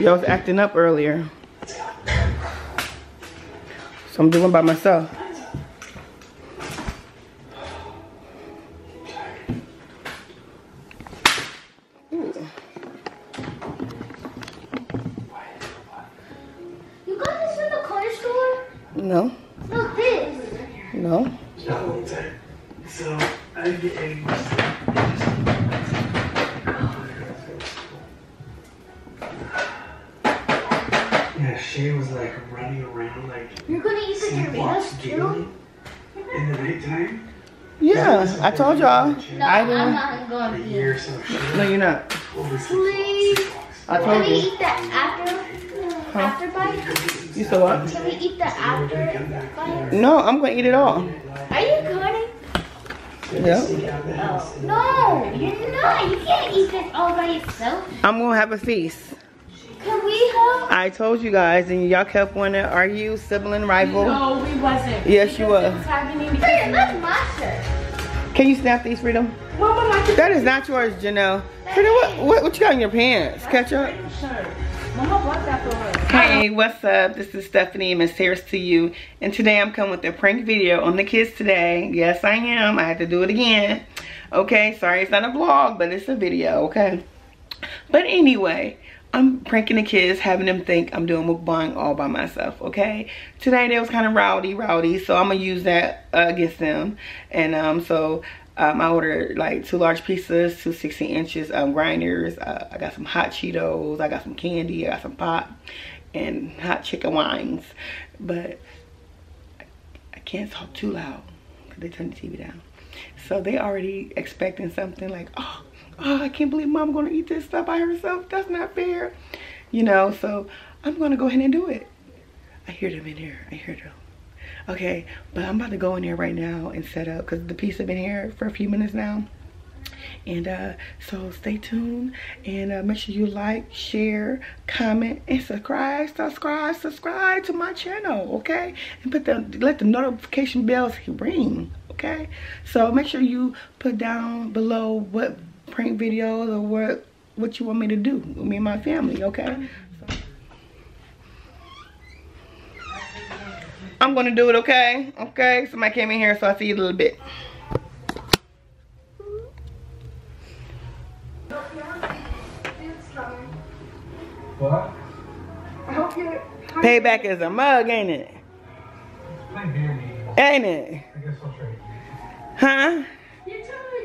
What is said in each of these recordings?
Y'all was acting up earlier. So I'm doing by myself. Yeah, I told y'all. No, I I'm didn't. going to eat year or it. so. She No, you're not. Please. sleepwalks. I Can told we eat the after, after bite? You said what? Can we eat the after bite? No, I'm gonna eat it all. Are you kidding? Yeah. Oh, no, you're not. You can't eat this all by yourself. I'm gonna have a feast. Can we help? I told you guys, and y'all kept wanting. Are you sibling rival? No, we wasn't. Yes, you Because it was. was happening that's my shirt. Can you snap these, Freedom? Mama like That is not yours, Janelle. Freedom, what, what, what you got in your pants? Ketchup? Mama bought that for us. Hey, what's up? This is Stephanie, Miss Harris to you. And today I'm coming with a prank video on the kids today. Yes, I am. I had to do it again. Okay, sorry it's not a vlog, but it's a video, okay? But anyway, I'm pranking the kids, having them think I'm doing mukbang all by myself, okay? Today they was kind of rowdy, rowdy, so I'm gonna use that uh, against them. And um, so um, I ordered like two large pizzas, two 16 inches um, grinders. Uh, I got some hot Cheetos, I got some candy, I got some pop, and hot chicken wings. But I, I can't talk too loud because they turned the TV down. So they already expecting something like, oh, oh, I can't believe mom gonna eat this stuff by herself. That's not fair. You know, so I'm gonna go ahead and do it. I hear them in here. I hear them. Okay, but I'm about to go in there right now and set up because the pizza been here for a few minutes now. And uh, so stay tuned and uh, make sure you like, share, comment, and subscribe, subscribe, subscribe to my channel, okay? And put the let the notification bells ring, okay? So make sure you put down below what prank videos or what what you want me to do with me and my family, okay? So, I'm gonna do it, okay? Okay, somebody came in here, so I see you a little bit. What? Payback is a mug, ain't it? My beer me. Ain't it? I guess I'll trade. Huh?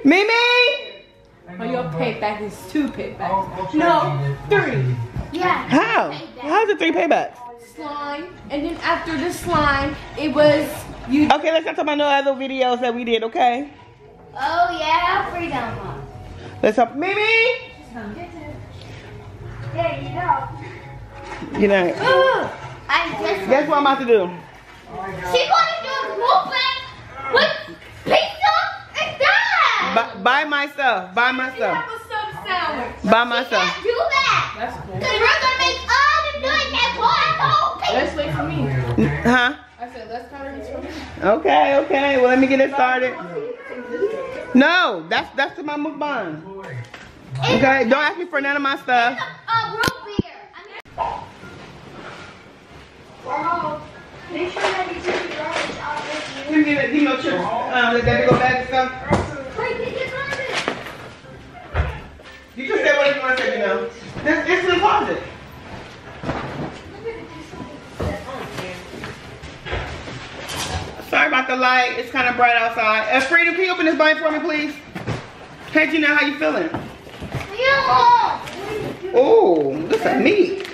Mimi? Oh, your payback is two paybacks. I'll, I'll trade No, three. Yeah. How? How's it three paybacks? Slime, and then after the slime, it was you. Okay, let's not talk about no other videos that we did, okay? Oh yeah, freedom. Let's talk. Mimi? There you go. You know, I just. guess what I'm about to do? She gonna do a mukbang with pizza and that. By, by myself. By myself. Have a sub sandwich. By Can't myself. do that. That's cool. Cause we're gonna make all the noise and pour out the whole pizza. Let's wait for me. Huh? I said, let's count it for me. Okay, okay. Well, let me get it started. No, that's that's my mukbang. Okay, don't ask me for none of my stuff. Uh, root beer. I mean, make sure that you take the garbage out of Give me the, give me no. Um, let that go back and stuff. Can say what you want to say, you know. This, it's in the closet. Sorry about the light. It's kind of bright outside. Uh, Freedom, can you open this blind for me, please? Hey, Gina, how you feeling? Yeah. Oh, this is meat.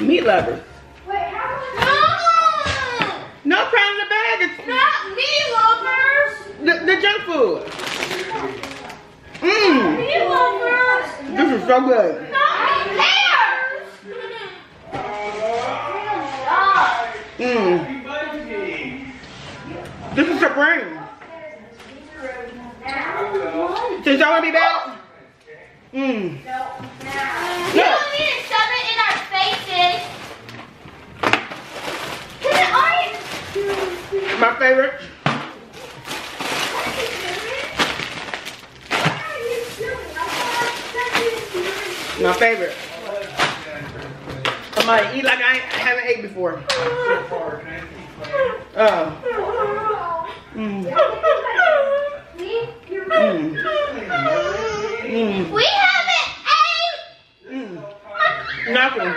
Meat lover. Wait, how much? No crown in the bag. It's Not me, lovers. the, the junk food. Mmm. Me, lovers. This is so good. Not me, pears. Mmm. This is supreme. Since y'all want to be back? Mmm. You don't need to shove it in our faces. Cause it already. My favorite. My favorite. I might eat like I haven't ate before. Oh. Mm. Mm. Mm. We haven't ate. Mm. Nothing.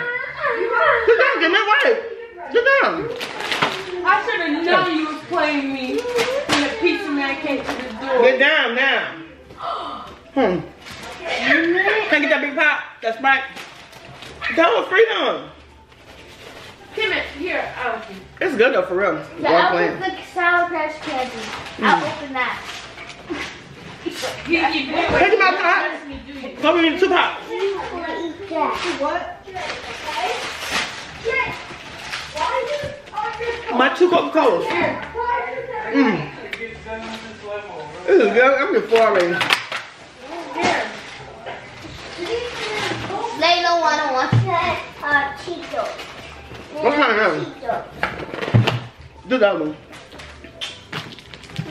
Sit down, get me right. Sit down. I should have known you was playing me when the pizza man came to the door. Get down now. Hmm. Can I get that big pop? That's right. Go, freedom. Kim, it here. Oh, It's good though, for real. The Well I'll playing. put the Sour Patch Candy. I'll open that. Take him out, pop. Come in two pops. What? My two Coca-Colas. Mm. This is good. I'm getting full already. Layla wanna watch that. Uh, Cheetos. What kind of Cheetos. Do that one.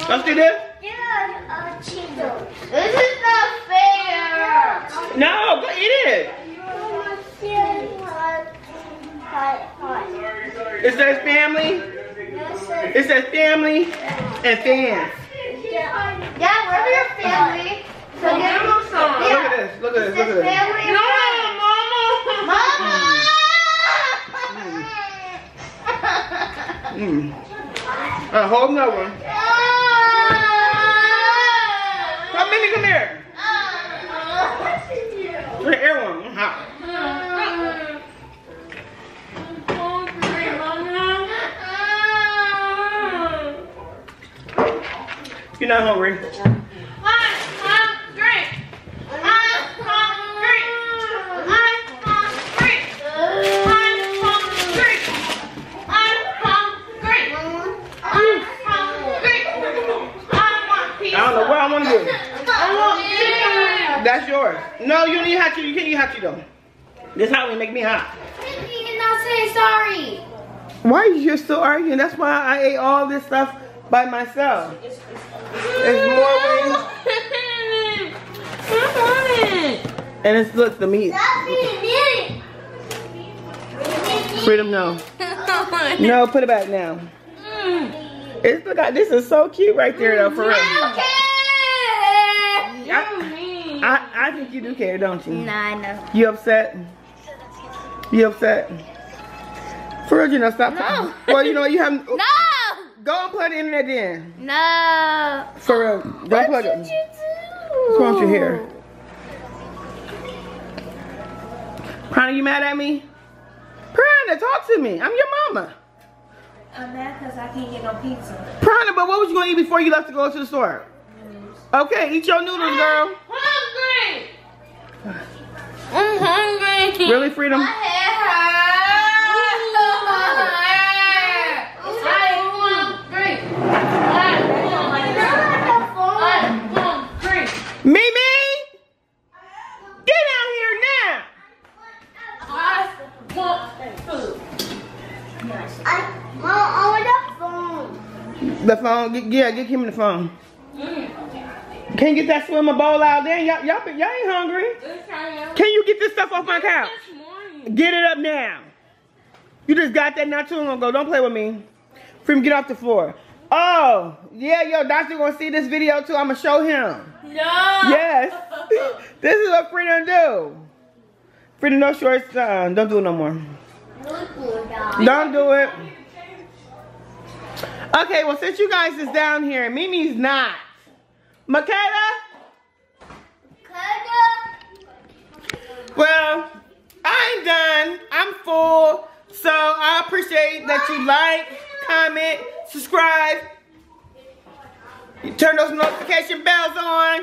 Let's do this. Yeah, Cheetos. This is not fair. No, go eat it. It says family. It says family and fans. Yeah, we're your family. So give them some. Look at this. Look at this. Look at this. Family. No, mama. Mama. Mm. Uh, hold another one. Come, Mimi, come here. At air one. Mama. You're not. I'm hungry. No, you don't eat hot. You can't eat hot you though. This hot make me hot. You're not saying sorry. Why are you still arguing? That's why I ate all this stuff by myself. It's more wings. And it's look the meat. Stop being mean. Freedom, no. No, put it back now. It's look like this is so cute right there though, for real. Okay. I, I, I think you do care, don't you? Nah, I know. You upset? You upset? For real, you know, stop. No. Well, you know, you have. No. Go and plug the internet in. No. For real. Don't plug what it. did you do? What's wrong with your hair? Prana, you mad at me? Prana, talk to me. I'm your mama. I'm mad because I can't get no pizza. Prana, but what was you gonna eat before you left to go to the store? Okay, eat your noodles, girl. Ah, Hungry. I'm hungry. Really, Freedom? My hair hurts. I'm hungry. I'm hungry. Mimi! Get out here now! I want food. I, Mom, I want the phone. The phone, get, yeah, get him the phone. Can't get that swimmer bowl out there. Y'all, y'all, y'all ain't hungry. Can you get this stuff off my couch? Get it up now. You just got that not too long ago. Don't play with me. Freedom, get off the floor. Oh, yeah, yo, doctor gonna see this video too. I'ma show him. No. Yes. this is what Freedom do. Freedom, no shorts. Uh, don't do it no more. Don't do it. Okay, well, since you guys is down here, Mimi's not. Makeda? Well, I'm done. I'm full. So I appreciate that you like, comment, subscribe. You turn those notification bells on.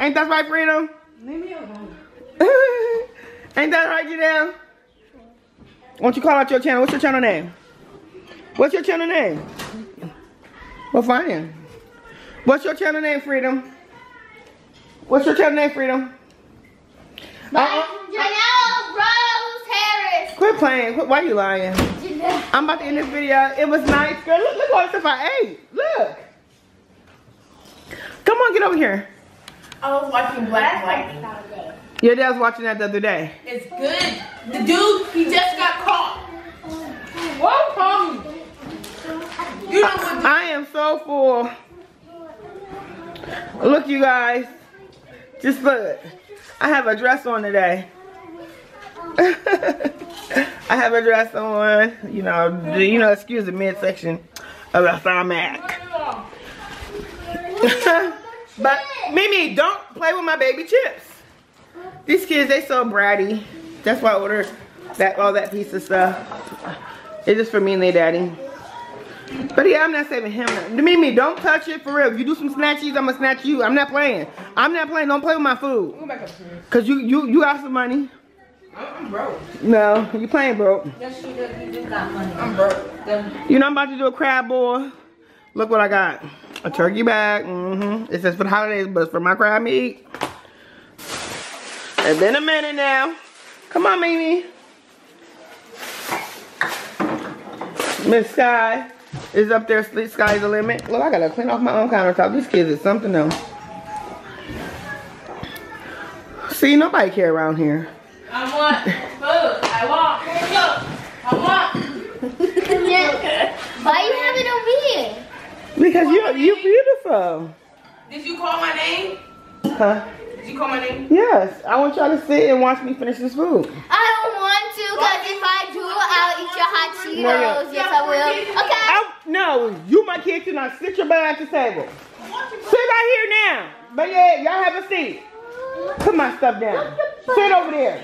Ain't that right, Freedom? Leave me alone. Ain't that right, Janelle? Why don't you call out your channel? What's your channel name? What's your channel name? Well, fine. What's your channel name, Freedom? What's your channel name, Freedom? Uh-uh. Janelle Rose Harris. Quit playing. Quit, why you lying? Janelle. I'm about to end this video. It was nice, girl. Look, look all the stuff I ate. Look. Come on, get over here. I was watching Black Lightning. Your dad was watching that the other day. It's good. The dude, he just got caught. What problem? You know what? I am so full. Look, you guys. Just look. I have a dress on today. I have a dress on. You know, you know, excuse the midsection of the tarmac. but Mimi, don't play with my baby chips. These kids, they so bratty. That's why I ordered that all that piece of stuff. It's just for me and their daddy. But yeah, I'm not saving him. Mimi, don't touch it for real. If you do some snatchies, I'm gonna snatch you. I'm not playing. I'm not playing. Don't play with my food. Go back upstairs. Cause you you you got some money. I'm broke. No, you playing broke. Yes, you did. You just got money. I'm broke. Then You know I'm about to do a crab boil. Look what I got. A turkey bag. Mm-hmm. It says for the holidays, but it's for my crab meat. It's been a minute now. Come on, Mimi. Miss Sky is up there. Sleep Sky's the limit. Well, I gotta clean off my own countertop. These kids is something else. See, nobody care around here. I want food. I want food. I want. Why you have it over here? Because you you beautiful. Did you call my name? Huh? Did you call my name? Yes, I want y'all to sit and watch me finish this food. I don't want to, cause if I do, I'll eat your hot Cheetos. No, yeah. Yes, I will. Okay. I, no, you my kid to not sit your butt at the table. Sit right here now. But yeah, y'all have a seat. Put my stuff down. Sit over there.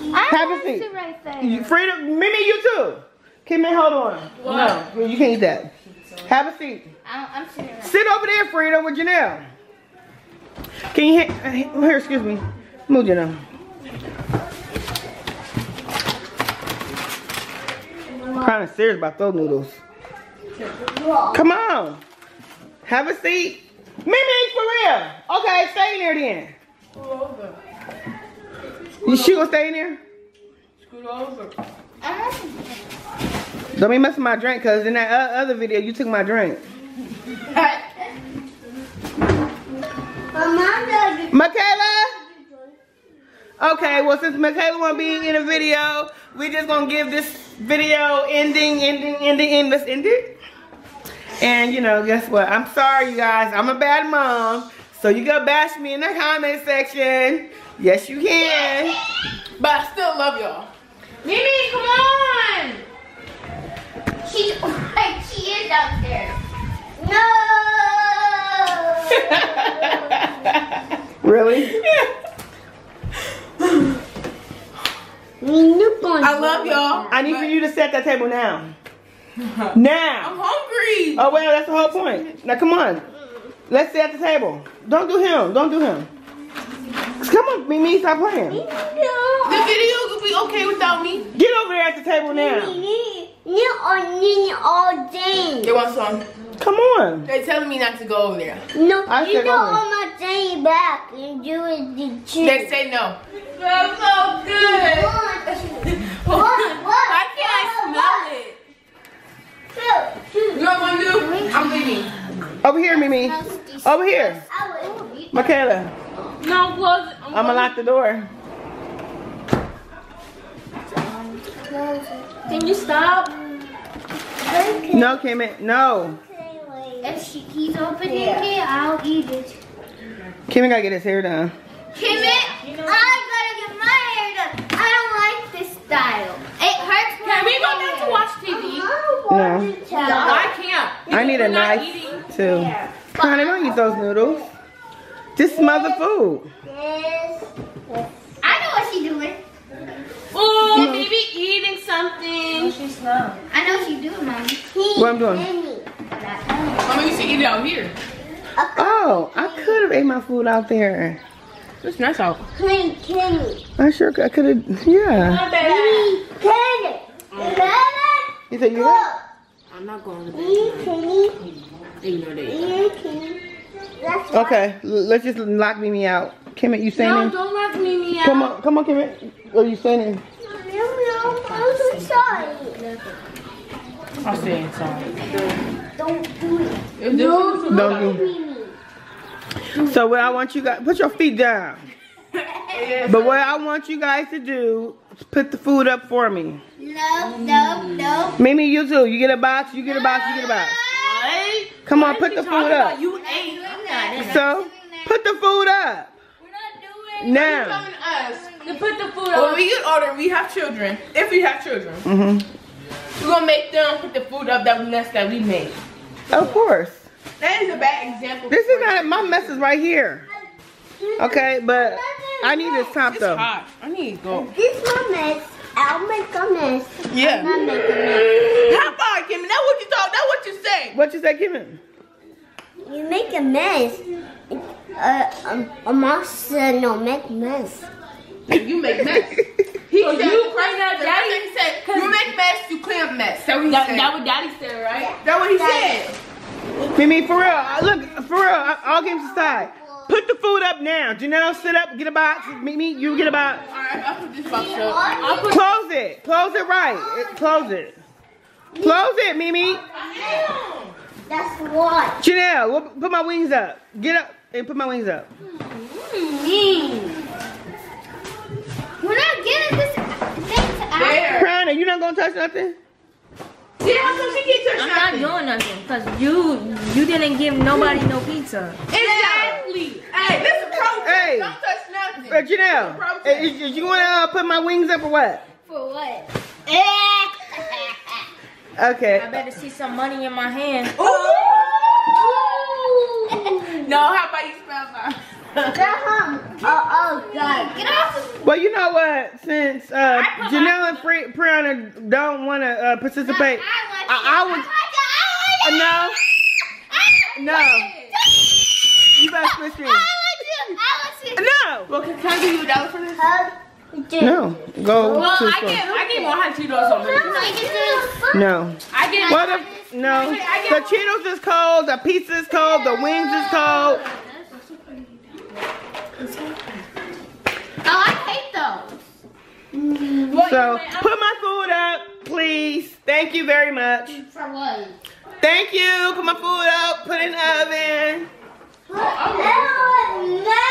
I Have a seat. to right there. You, Frida, Mimi, you too. Kim, hold on. No, you can't eat that. Have a seat. I'm, I'm sitting right Sit over there, Frida, with Janelle. Can you hear? uh, here, excuse me. Move Janelle. I'm kind of serious about those noodles. Come on. Have a seat. Mimi, for real. Okay, stay in there then. over. You she gonna stay in there? Over. Don't be messing my drink, cause in that other video you took my drink. Michaela? Okay, well since Michaela won't be in a video, we just gonna give this video ending, ending, ending, ending, let's end it. And you know, guess what? I'm sorry you guys, I'm a bad mom. So you go bash me in the comment section. Yes you can. But I still love y'all. Mimi, come on. She, right, she is downstairs. No. really? I love y'all. I need for you to set that table now. Now. I'm hungry. Oh well, that's the whole point. Now come on. Let's sit at the table. Don't do him. Don't do him. Come on, Mimi, stop playing. The video could be okay without me. Get over there at the table now. You are needing all day. They want some. Come on. They're telling me not to go over there. No, I you said know over. all my day back and do it the They say no. That's so good. You know what I'm gonna do? I'm leaving. Over here, Mimi. Over here. I will eat. Michaela, No, close it. I'm gonna lock the door. Can you stop? No, Kimmy. No. If she keeps opening it, I'll eat it. Kimmy gotta get his hair done. Kimmy, I gotta get my hair done. I don't like this style. It hurts Can we go down to watch TV? No. I can't. I need a knife eating. too. Honey, don't eat those noodles. Just smell the food. I know what she's doing. Oh, maybe eating something. I know what she's doing, mommy. What I'm doing? Mama, you should eat it out here. Oh, I could have ate my food out there. It's nice out. Kenny, Kenny. I sure. I could have. Yeah. Kenny, Kenny. Kenny. You said you ate? I'm not going to Kenny, Kenny. ignore that. Okay, let's just lock Mimi out. Kimmy, you saying No, don't lock Mimi out. Come on, come on, Kimmy. Are you saying it? I'm so sorry. I'll say it, sorry. Don't do it. If Don't you? Mimi. So what I want you guys, put your feet down. But what I want you guys to do is put the food up for me. No, no, no. Mimi, you too. You get a box, you get a box, you get a box. What? Come on, put the food up. You ain't. I'm not in that. So, put the food up. We're not doing Now. To put the food When on. we get older, we have children. If we have children, hmm we're gonna make them put the food up that mess that we made. Of course. That is a bad example. This is not, my mess is right here. Okay, but I need this top It's though. hot. I need to go. This my mess. I'll make a mess. Yeah. I'll make a mess. How far, Kimmy? That's what you thought. That's what you say. What you say, Kevin? You make a mess. Uh, um, a monster no make mess. You make mess. He So said, you right now, the Daddy- He said, you make mess, you clean up mess. That's what he That, said. that what Daddy said, right? That's what he said. Mimi, for real. uh, Look, for real. uh, All games aside. Put the food up now. Janelle, sit up, get a box. Mimi, you get a box. Alright, I'll put this box up. I'll put Close it. Close it right. Close it. Close it, Mimi. That's what. Janelle, wh- put my wings up. Get up and put my wings up. We're not getting this thing to out. There. Prana, you not gonna touch nothing? See how come she can't touch I'm not nothing? doing nothing because you you didn't give nobody no pizza. Exactly. Hey, this is protein. Hey. Don't touch nothing. Uh, Janelle, uh, is- is you wanna uh, put my wings up or what? For what? Okay. I better see some money in my hand. No, how about you smell that? oh, oh, God. Get off. Well, you know what? Since uh, Janelle and Free- Prana don't want to uh, participate, I, I would. Uh, no, no. You better switch me. No, Well, can, can I give you a dollar for this? no. Go Well, to the I store. get I get more hot Cheetos on there. No. I get What if? No. The Cheetos is cold. The pizza is cold. The wings is cold. Oh, I hate those. So put my food up, please. Thank you very much. For what? Thank you. Put my food up. Put it in the oven. No, no.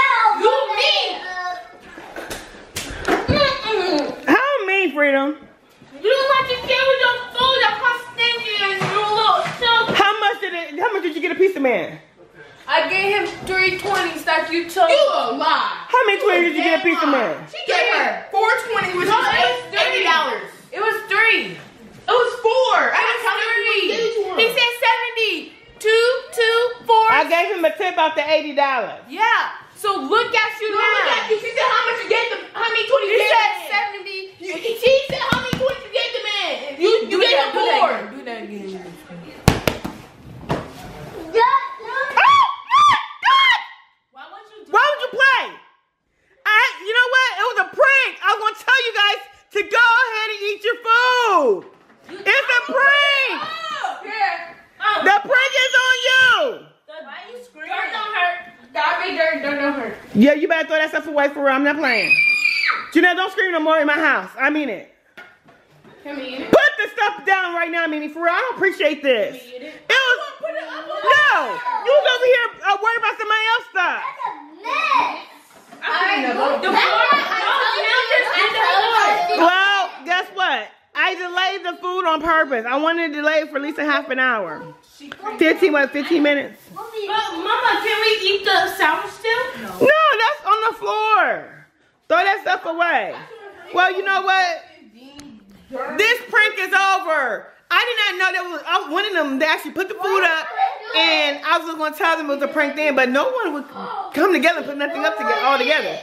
You mean. How mean, Freedom? You don't like to deal with your food that costs stinky and you little chunk. How much did it? How much did you get a pizza man? I gave him three twenties like you took. You a lie. How many twenties did you get a pizza man? She gave her four twenty, which No, is $80. Yeah. So look at Janelle, don't scream no more in my house. I mean it. Can we eat it? Put the stuff down right now, Mimi. For real, I don't appreciate this. It was. Put it up on No, you was over here uh, worried about somebody else's stuff. The floor. No, now just eat the floor. Well, guess what? I delayed the food on purpose. I wanted to delay it for at least a half an hour. 15, what, 15 minutes? But Mama, can we eat the sour still? No, that's on the floor. Throw that stuff away. Well, you know what? This prank is over. I did not know that was I was one of them that actually put the food up, and I was just gonna tell them it was a prank then, but no one would come together and put nothing up together all together.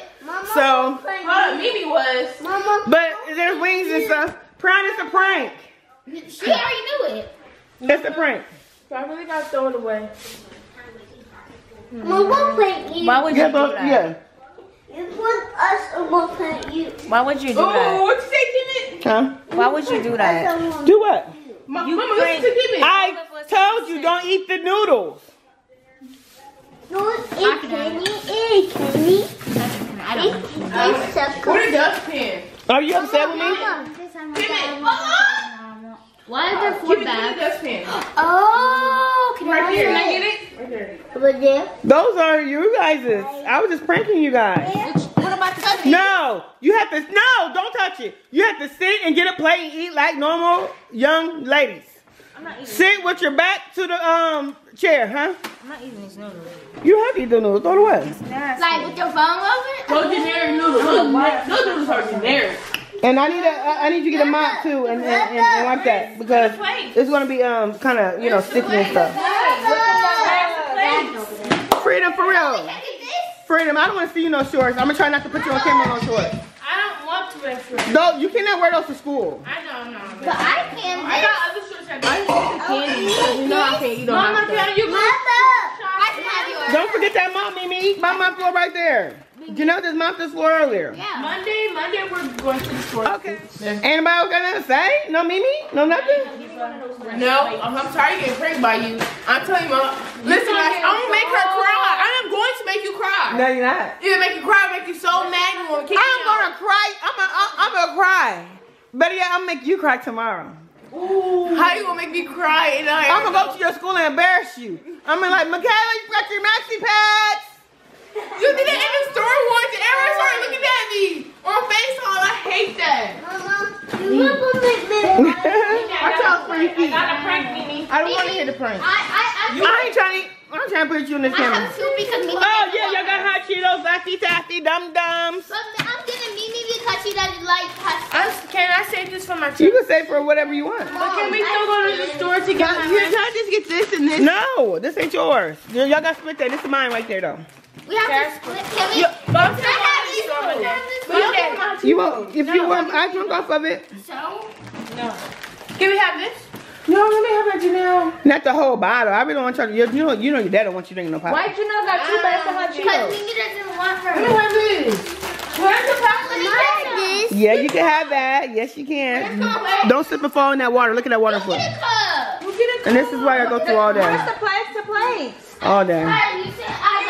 So, Hold up, Mimi was. Mama, but there's wings and stuff. Prank is a prank. she already knew it. It's a prank. So I really gotta throw it away. Mama prank you. Why would you Yeah, do that? yeah. You put us on my prank you. Why would you do Oh, that? what you say, Kimmy? Huh? Why would you do that? Do what? Ma- You Mama, listen to Kimmy. I told you don't eat the noodles. No, it candy, it candy. I don't know. It's a What a dustpan. Are you upset with me? Mama. Kimmy. Mama. Why is there Kimmy, get a dustpan. Oh, can Right I there. Can I get it? Right there. Over there. Those are you guys'. I was just pranking you guys. What about the No, you have to. No, don't touch it. You have to sit and get a plate and eat like normal young ladies. I'm not eating. Sit with your back to the um chair, huh? I'm not eating these noodles. You have to eat the noodles. Throw it away. Like with your phone over it? Generic noodles. Those noodles are generic. And I need a, I I need you to get a mop too and, and, and, and wipe that because it's gonna be um kind of you know sticky and stuff. Freedom for real. Freedom. I don't want to see you no shorts. I'm gonna try not to put you on camera no shorts. I don't want to wear shorts. No, you cannot wear those to school. I know, no. But I can. I got other shorts I just get candy because you know I can't eat on Mama, my stuff. can you Mother, I can have yours. Don't forget that mop, Mimi. My mop floor right there. Janelle just mopped this floor earlier. Yeah. Monday, Monday we're going to the store. Okay. Anybody else got nothing to say? No Mimi? No nothing? No, I'm, I'm sorry getting pranked by you. I'm telling you, Mama. Listen, guys, I'm gonna make her cry. I am going to make you cry. No, you're not. Either make you cry, or make you so mad you want to kick I'm me gonna cry. I'm gonna, I'm gonna cry. Better yet, I'm gonna make you cry tomorrow. Ooh. How you gonna make me cry? And I I'm gonna go to your school and embarrass you. I'm gonna like, Michaela, you got your maxi pads. You did it in the store once, and everyone started looking at me on FaceTime. I hate that. Mama, you look at me. I tell freaky. Got a prank, Mimi. I don't want to hear the prank. I, I, I, I ain't trying to. I'm trying to put you in this camera. I camera. have two because Mimi. Oh yeah, y'all got hot Cheetos, Laffy Taffy, Dum Dums. But I'm getting Mimi because she doesn't like pasta. I, can I save this for my You can say for whatever you want. But Can we still go to the store Can, together? here, can I just get this and this? No, this ain't yours. Y'all got to split that. This is mine right there though. We have to split. Can we? Yeah, Can I have these? Can I have this? Monday. You want? If you want, I drink off of it. So? No. Can we have this? No, let me have that Janelle. Not the whole bottle. I really don't want you. to- You you know, you know your dad don't want you drinking no pop. Why you know got two bags of hot Because Cheetos? Mimi doesn't want her. have this. Where's the pasta? This. Yeah, you can have that. Yes, you can. Don't slip and fall in that water. Look at that water flow. Get a. We'll And this is why I go through all Where's that. the plastic plates? All day. Alright, you said I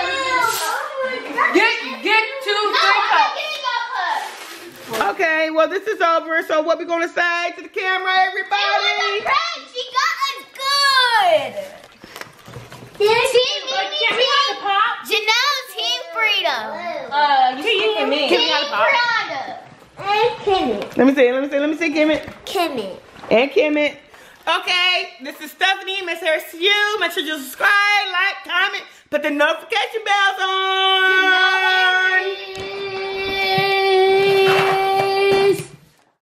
Get, get two, No, three I'm cups. getting a cup. Okay, well this is over. So what we gonna say to the camera, It was a everybody? prank. She got us good. Team Mimi, Can we have team the pop? Janelle, Team Freedom. Uh, you kicking me. Team Prada. And Kimmy. Let me see. Let me see. Let me see. Kimmit Kimmy. and Kimmit. Okay, this is Stephanie. Miss Harris to you. Make sure you subscribe, like, comment, put the notification bells on.